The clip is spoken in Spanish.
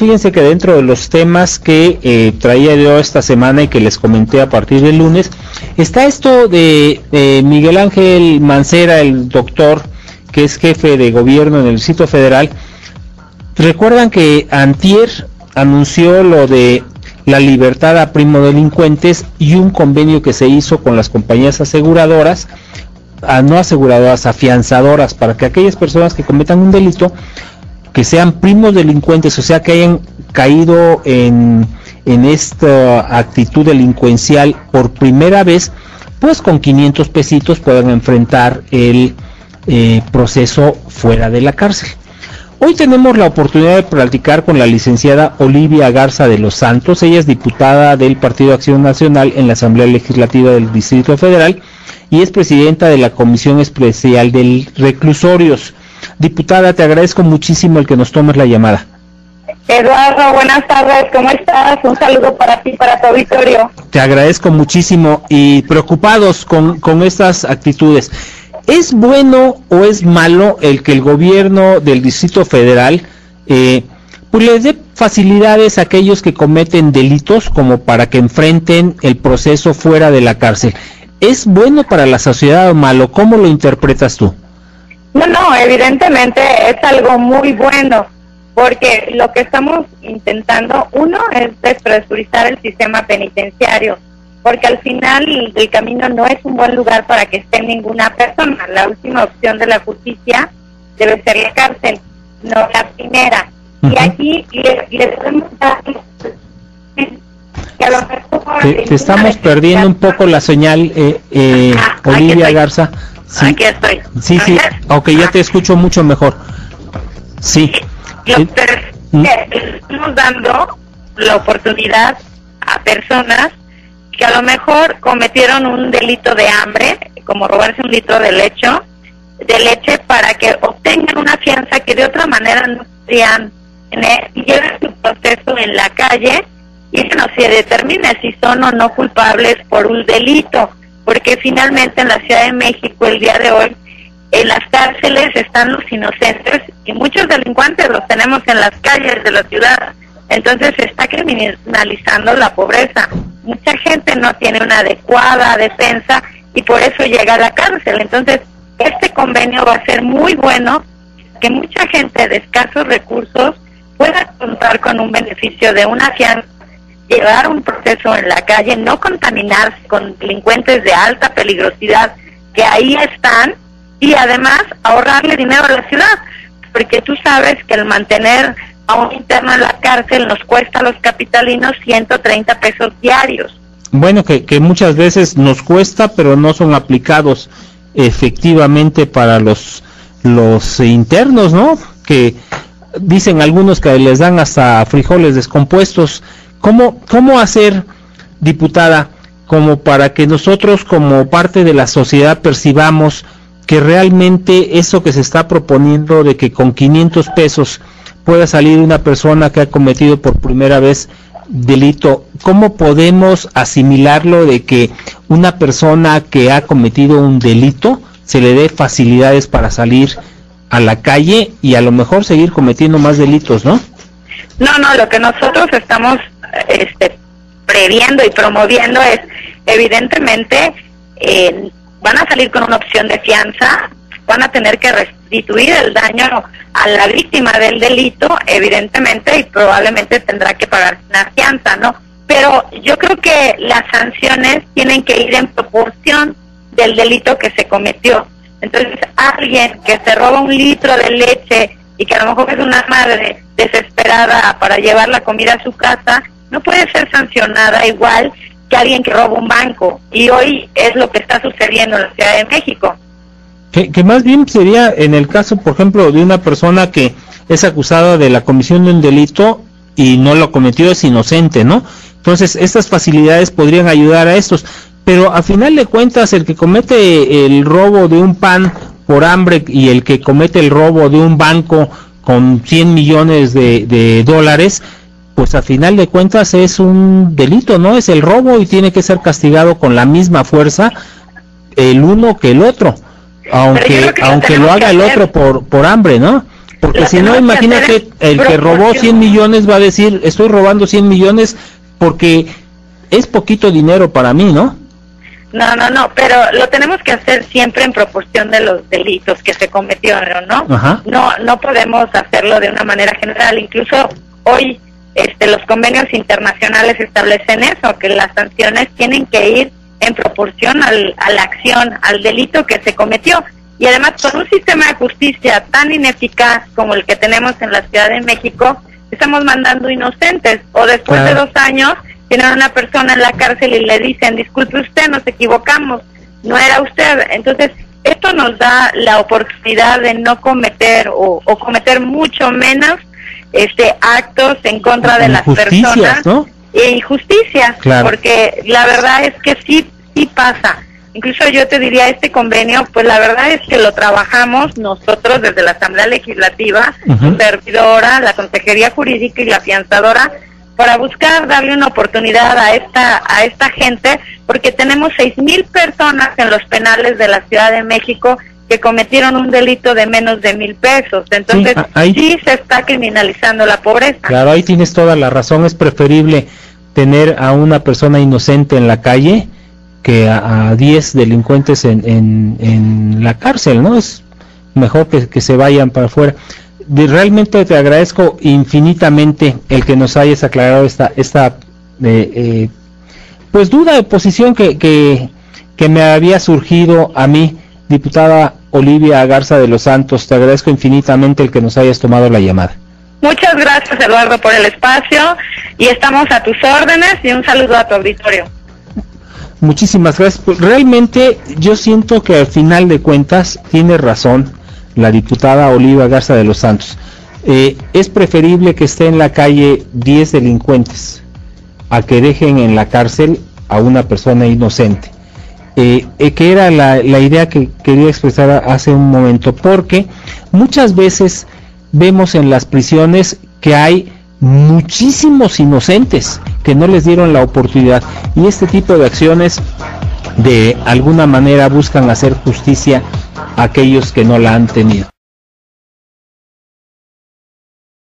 Fíjense que dentro de los temas que eh, traía yo esta semana y que les comenté a partir del lunes, está esto de Miguel Ángel Mancera, el doctor que es jefe de gobierno en el Distrito Federal. Recuerdan que Antier anunció lo de la libertad a primo delincuentes y un convenio que se hizo con las compañías aseguradoras, a no aseguradoras, afianzadoras, para que aquellas personas que cometan un delito que sean primos delincuentes, o sea, que hayan caído en, en esta actitud delincuencial por primera vez, pues con 500 pesitos puedan enfrentar el eh, proceso fuera de la cárcel. Hoy tenemos la oportunidad de platicar con la licenciada Olivia Garza de los Santos. Ella es diputada del Partido Acción Nacional en la Asamblea Legislativa del Distrito Federal y es presidenta de la Comisión Especial del Reclusorios. Diputada, te agradezco muchísimo el que nos tomes la llamada. Eduardo, buenas tardes, ¿cómo estás? Un saludo para ti, para tu auditorio. Te agradezco muchísimo y preocupados con, con estas actitudes. ¿Es bueno o es malo el que el gobierno del Distrito Federal eh, pues les dé facilidades a aquellos que cometen delitos como para que enfrenten el proceso fuera de la cárcel? ¿Es bueno para la sociedad o malo? ¿Cómo lo interpretas tú? No, no, evidentemente es algo muy bueno, porque lo que estamos intentando, uno, es despresurizar el sistema penitenciario, porque al final el camino no es un buen lugar para que esté ninguna persona. La última opción de la justicia debe ser la cárcel, no la primera. Y aquí le, podemos dar te, estamos perdiendo un poco la señal, eh, eh, Olivia Garza. Sí. Aquí estoy. Sí, sí, ok, ya te escucho mucho mejor. Sí. Eh, ¿Mm? estamos dando la oportunidad a personas que a lo mejor cometieron un delito de hambre, como robarse un litro de leche, de leche para que obtengan una fianza que de otra manera no tener y lleven su proceso en la calle y no se determine si son o no culpables por un delito, porque finalmente en la Ciudad de México el día de hoy en las cárceles están los inocentes y muchos delincuentes los tenemos en las calles de la ciudad. Entonces se está criminalizando la pobreza. Mucha gente no tiene una adecuada defensa y por eso llega a la cárcel. Entonces este convenio va a ser muy bueno, que mucha gente de escasos recursos pueda contar con un beneficio de una fianza llevar un proceso en la calle, no contaminarse con delincuentes de alta peligrosidad que ahí están y además ahorrarle dinero a la ciudad, porque tú sabes que el mantener a un interno en la cárcel nos cuesta a los capitalinos 130 pesos diarios. Bueno, que, que muchas veces nos cuesta, pero no son aplicados efectivamente para los, los internos, ¿no? Que dicen algunos que les dan hasta frijoles descompuestos ¿Cómo, cómo hacer, diputada, como para que nosotros como parte de la sociedad percibamos que realmente eso que se está proponiendo de que con 500 pesos pueda salir una persona que ha cometido por primera vez delito, ¿cómo podemos asimilarlo de que una persona que ha cometido un delito se le dé facilidades para salir a la calle y a lo mejor seguir cometiendo más delitos, ¿no? No, no, lo que nosotros estamos este, previendo y promoviendo es, evidentemente, eh, van a salir con una opción de fianza, van a tener que restituir el daño a la víctima del delito, evidentemente, y probablemente tendrá que pagar una fianza, ¿no? Pero yo creo que las sanciones tienen que ir en proporción del delito que se cometió. Entonces, alguien que se roba un litro de leche y que a lo mejor es una madre desesperada para llevar la comida a su casa, no puede ser sancionada igual que alguien que roba un banco. Y hoy es lo que está sucediendo en la Ciudad de México. Que, más bien sería en el caso, por ejemplo, de una persona que es acusada de la comisión de un delito y no lo cometió, es inocente, ¿no? Entonces, estas facilidades podrían ayudar a estos. Pero a final de cuentas, el que comete el robo de un pan por hambre y el que comete el robo de un banco con 100 millones de, de dólares, pues a final de cuentas es un delito, ¿no? Es el robo y tiene que ser castigado con la misma fuerza el uno que el otro, aunque aunque lo haga el otro por por hambre, ¿no? Porque si no, imagínate, el que robó 100 millones va a decir, estoy robando 100 millones porque es poquito dinero para mí, ¿no? No, no, no, pero lo tenemos que hacer siempre en proporción de los delitos que se cometieron, ¿no? No, no podemos hacerlo de una manera general. Incluso hoy, este, los convenios internacionales establecen eso, que las sanciones tienen que ir en proporción al, a la acción, al delito que se cometió. Y además, con un sistema de justicia tan ineficaz como el que tenemos en la Ciudad de México, estamos mandando inocentes. O después de dos años, tienen a una persona en la cárcel y le dicen, disculpe usted, nos equivocamos, no era usted. Entonces, esto nos da la oportunidad de no cometer o, cometer mucho menos este actos en contra de las personas ¿no? e injusticia, porque la verdad es que sí, sí pasa. Incluso yo te diría, este convenio, pues la verdad es que lo trabajamos nosotros desde la Asamblea Legislativa, servidora, la Consejería Jurídica y la Afianzadora, para buscar darle una oportunidad a esta a esta gente porque tenemos seis mil personas en los penales de la Ciudad de México que cometieron un delito de menos de mil pesos. Entonces, sí, se está criminalizando la pobreza. Claro, ahí tienes toda la razón. Es preferible tener a una persona inocente en la calle que a 10 delincuentes en, en, en, la cárcel, ¿no? Es mejor que, que se vayan para afuera realmente te agradezco infinitamente el que nos hayas aclarado esta, esta eh, eh, pues duda de posición que, que, que me había surgido a mí, diputada Olivia Garza de los Santos. Te agradezco infinitamente el que nos hayas tomado la llamada. Muchas gracias Eduardo por el espacio y estamos a tus órdenes y un saludo a tu auditorio. Muchísimas gracias. Pues, realmente yo siento que al final de cuentas tiene razón la diputada Oliva Garza de los Santos. Eh, es preferible que esté en la calle 10 delincuentes a que dejen en la cárcel a una persona inocente. Eh, eh, que era la, la, idea que quería expresar hace un momento, porque muchas veces vemos en las prisiones que hay muchísimos inocentes que no les dieron la oportunidad y este tipo de acciones de alguna manera buscan hacer justicia a aquellos que no la han tenido.